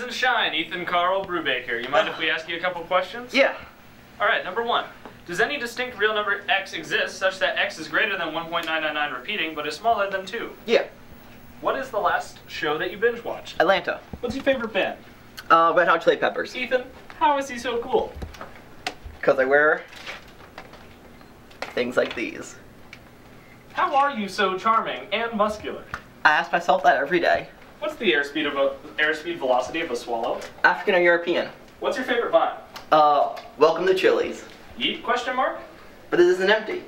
Rise and shine, Ethan Carl Brubaker. You mind if we ask you a couple questions? Yeah. All right, number one. Does any distinct real number x exist such that x is greater than 1.999 repeating but is smaller than 2? Yeah. What is the last show that you binge watched? Atlanta. What's your favorite band? Uh, Red Hot Chili Peppers. Ethan, how is he so cool? Because I wear things like these. How are you so charming and muscular? I ask myself that every day. What's the airspeed of a airspeed velocity of a swallow? African or European. What's your favorite vine? Uh, welcome to Chili's. Eat? Question mark. But this isn't empty.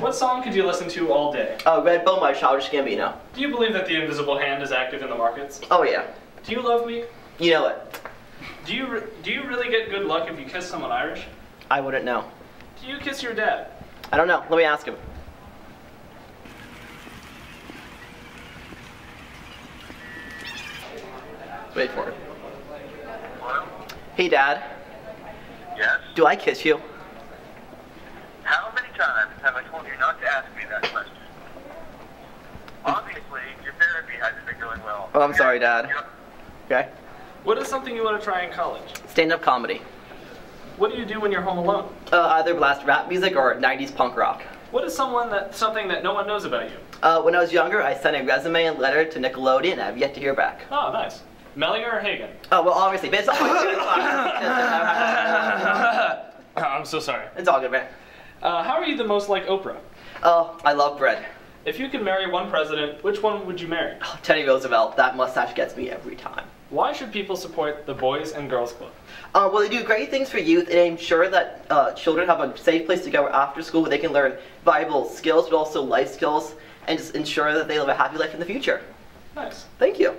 What song could you listen to all day? Uh, Red Bull by Childish Gambino. Do you believe that the invisible hand is active in the markets? Oh yeah. Do you love me? You know it. Do you do you really get good luck if you kiss someone Irish? I wouldn't know. Do you kiss your dad? I don't know. Let me ask him. Wait for it. Hello? Hey Dad, Yes? do I kiss you? How many times have I told you not to ask me that question? Obviously, your therapy hasn't been going well. Oh, I'm sorry, Dad. Okay. What is something you want to try in college? Stand-up comedy. What do you do when you're home alone? Uh, either blast rap music or 90s punk rock. What is someone that something that no one knows about you? Uh, when I was younger, I sent a resume and letter to Nickelodeon and I've yet to hear back. Oh, nice. Mellinger or Hagen? Oh, well, obviously, but it's all, I'm so sorry. it's all good, man. Uh, how are you the most like Oprah? Oh, I love bread. If you could marry one president, which one would you marry? Oh, Teddy Roosevelt, that mustache gets me every time. Why should people support the Boys and Girls Club? Uh, well, they do great things for youth and ensure that uh, children have a safe place to go after school where they can learn valuable skills, but also life skills, and just ensure that they live a happy life in the future. Nice. Thank you.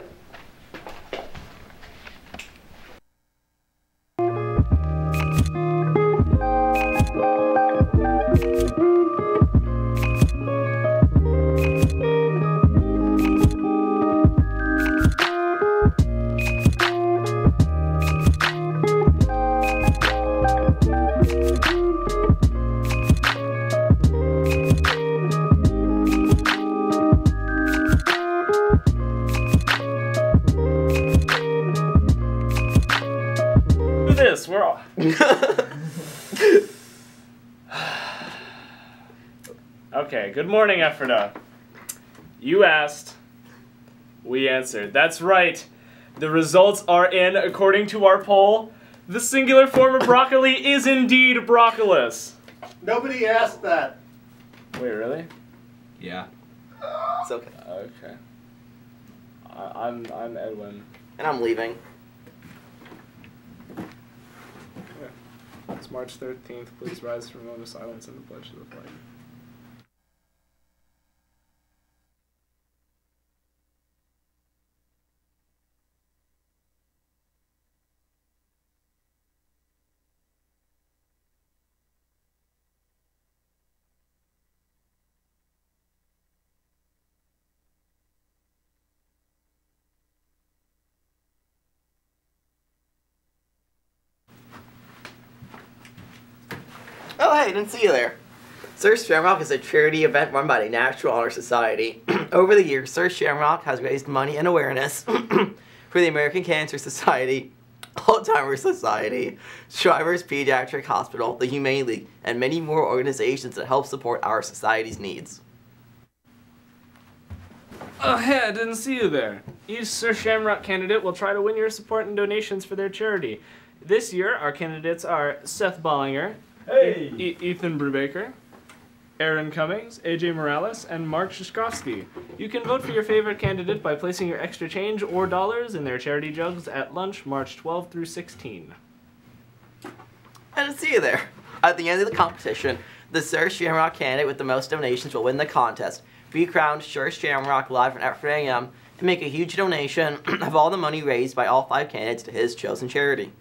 Okay. Good morning, Ephrata. You asked. We answered. That's right. The results are in according to our poll. The singular form of broccoli is indeed broccolus. Nobody asked that. Wait, really? Yeah. it's okay. Okay. I, I'm I'm Edwin. And I'm leaving. It's March 13th. Please rise from a moment of silence and the pledge to the flag. Oh, hey, didn't see you there. Sir Shamrock is a charity event run by the National Honor Society. Over the years, Sir Shamrock has raised money and awareness for the American Cancer Society, Alzheimer's Society, Shriner's Pediatric Hospital, the Humane League, and many more organizations that help support our society's needs. Oh, hey, I didn't see you there. Each Sir Shamrock candidate will try to win your support and donations for their charity. This year, our candidates are Seth Bollinger, Hey! E- Ethan Brubaker, Aaron Cummings, AJ Morales, and Mark Shishkovsky. You can vote for your favorite candidate by placing your extra change or dollars in their charity jugs at lunch March 12 through 16. I didn't see you there. At the end of the competition, the Sir Shamrock candidate with the most donations will win the contest. Be crowned Sir Shamrock live from F AM and make a huge donation of all the money raised by all five candidates to his chosen charity.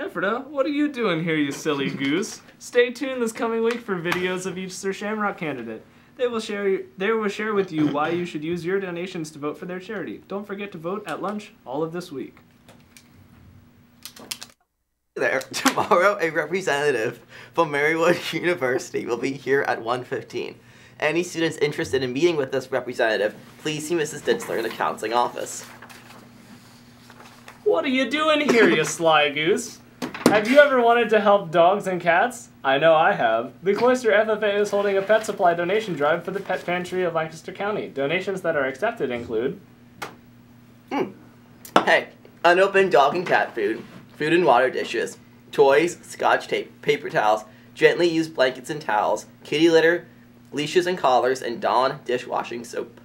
Ephrata, what are you doing here, you silly goose? Stay tuned this coming week for videos of each Sir Shamrock candidate. They will share they will share with you why you should use your donations to vote for their charity. Don't forget to vote at lunch all of this week. There, tomorrow a representative from Marywood University will be here at 1.15. Any students interested in meeting with this representative, please see Mrs. Ditzler in the counseling office. What are you doing here, you sly goose? Have you ever wanted to help dogs and cats? I know I have. The Cloister FFA is holding a pet supply donation drive for the Pet Pantry of Lancaster County. Donations that are accepted include hmm. Hey, unopened dog and cat food, food and water dishes, toys, scotch tape, paper towels, gently used blankets and towels, kitty litter, leashes and collars, and Dawn dishwashing soap.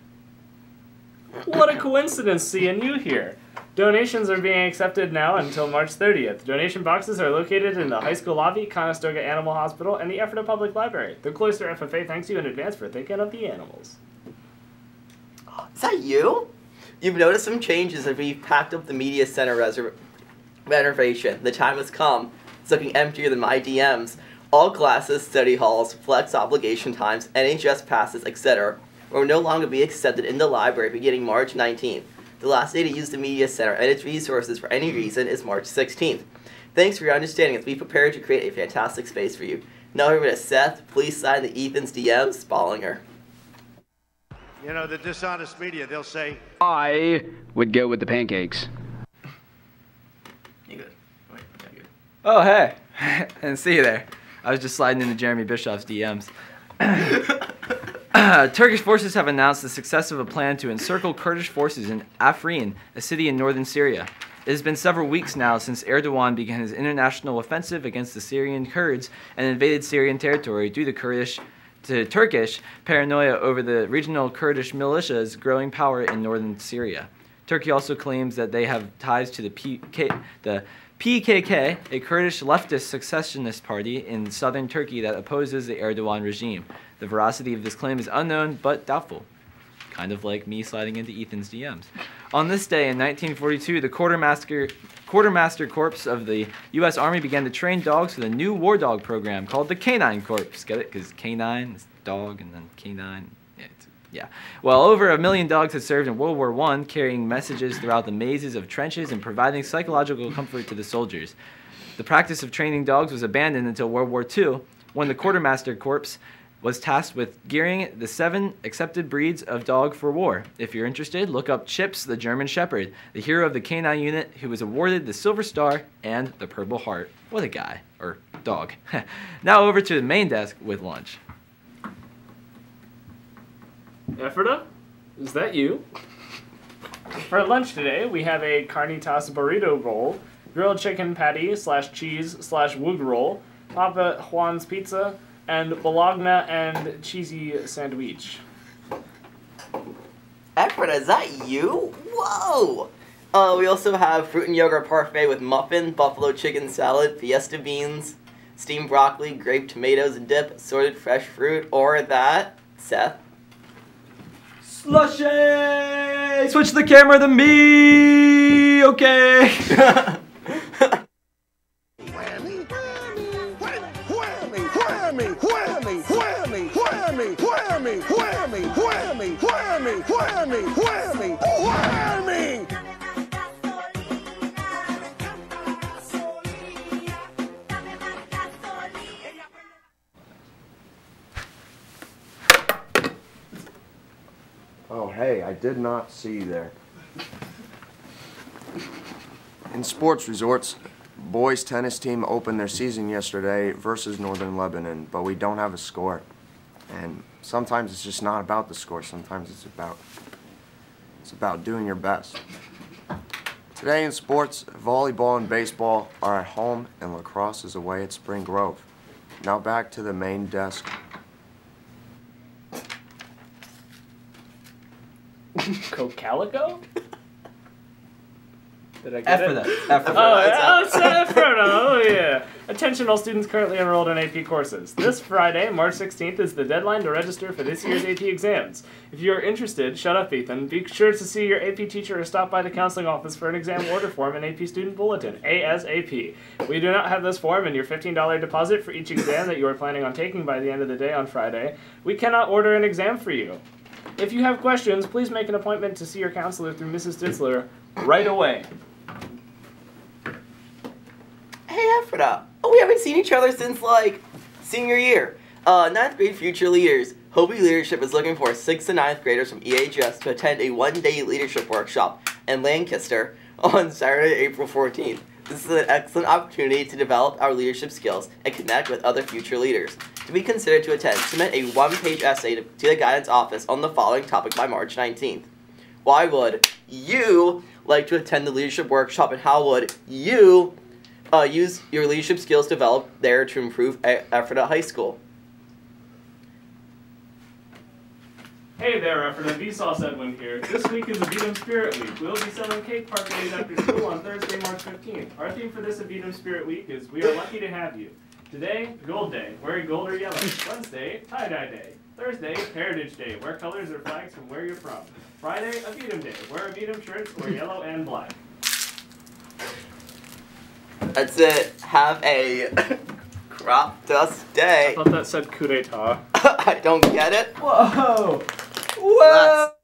What a coincidence seeing you here. Donations are being accepted now until March 30th. Donation boxes are located in the high school lobby, Conestoga Animal Hospital, and the Ephrata Public Library. The Cloister FFA thanks you in advance for thinking of the animals. Is that you? You've noticed some changes as we've packed up the media center reser- renovation. The time has come. It's looking emptier than my DMs. All classes, study halls, flex obligation times, NHS passes, etc. will no longer be accepted in the library beginning March 19th. The last day to use the media center and its resources for any reason is March 16th. Thanks for your understanding as we prepare to create a fantastic space for you. Now over to Seth. Please sign the Ethan's DMs, Spallinger. You know, the dishonest media, they'll say, I would go with the pancakes. You good? Wait, okay, good. Oh, hey. and see you there. I was just sliding into Jeremy Bischoff's DMs. Turkish forces have announced the success of a plan to encircle Kurdish forces in Afrin, a city in northern Syria. It has been several weeks now since Erdogan began his international offensive against the Syrian Kurds and invaded Syrian territory due to Kurdish to Turkish paranoia over the regional Kurdish militia's growing power in northern Syria. Turkey also claims that they have ties to the, PK, the PKK, a Kurdish leftist secessionist party in southern Turkey that opposes the Erdogan regime. The veracity of this claim is unknown but doubtful. Kind of like me sliding into Ethan's DMs. On this day in 1942, the quartermaster, quartermaster corps of the U.S. Army began to train dogs for the new war dog program called the Canine Corps. Get it? Because canine is dog and then canine. Yeah. Well, over a million dogs had served in World War I, carrying messages throughout the mazes of trenches and providing psychological comfort to the soldiers. The practice of training dogs was abandoned until World War II, when the Quartermaster Corps was tasked with gearing the seven accepted breeds of dog for war. If you're interested, look up Chips the German Shepherd, the hero of the canine unit who was awarded the Silver Star and the Purple Heart. What a guy, or dog. now over to the main desk with lunch. Ephrata, is that you? For lunch today, we have a carnitas burrito roll, grilled chicken patty slash cheese slash woog roll, Papa Juan's pizza, and bologna and cheesy sandwich. Ephrata, is that you? Whoa! Uh, we also have fruit and yogurt parfait with muffin, buffalo chicken salad, fiesta beans, steamed broccoli, grape tomatoes and dip, assorted fresh fruit, or that, Seth. Slushy! Switch the camera to me! Okay! whammy, whammy, whammy. Oh, hey, I did not see you there. In sports resorts, boys tennis team opened their season yesterday versus Northern Lebanon, but we don't have a score. And sometimes it's just not about the score. Sometimes it's about it's about doing your best. Today in sports, volleyball and baseball are at home and lacrosse is away at Spring Grove. Now back to the main desk. Cocalico? Did I get F for it? that. F for Oh, That's yeah, up. it's uh, Frodo. Oh, yeah. Attention all students currently enrolled in AP courses. This Friday, March 16th, is the deadline to register for this year's AP exams. If you are interested, shut up, Ethan. Be sure to see your AP teacher or stop by the counseling office for an exam order form and AP student bulletin, ASAP. We do not have this form and your $15 deposit for each exam that you are planning on taking by the end of the day on Friday. We cannot order an exam for you. If you have questions, please make an appointment to see your counselor through Mrs. Ditzler right away. Hey, Ephrata. Oh, we haven't seen each other since, like, senior year. Uh, ninth grade future leaders. HOBY Leadership is looking for sixth and ninth graders from EHS to attend a one-day leadership workshop in Lancaster. on Saturday, April 14th. This is an excellent opportunity to develop our leadership skills and connect with other future leaders. To be considered to attend, submit a one page essay to, to the guidance office on the following topic by March 19th. Why would you like to attend the leadership workshop and how would you uh, use your leadership skills developed there to improve effort at high school? Hey there, Effort Ephrata. Vsauce Edwin here. This week is Avidum Spirit Week. We'll be selling cake parfaits after school on Thursday, March 15th. Our theme for this Avidum Spirit Week is We Are Lucky to Have You. Today, Gold Day, wearing gold or yellow. Wednesday, Tie-Dye Day. Thursday, Heritage Day, wear colors or flags from where you're from. Friday, Avidum Day, wear Avidum shirts or yellow and black. That's it. Have a crop dust day. I thought that said coup d'etat. I don't get it. Whoa! Whoa!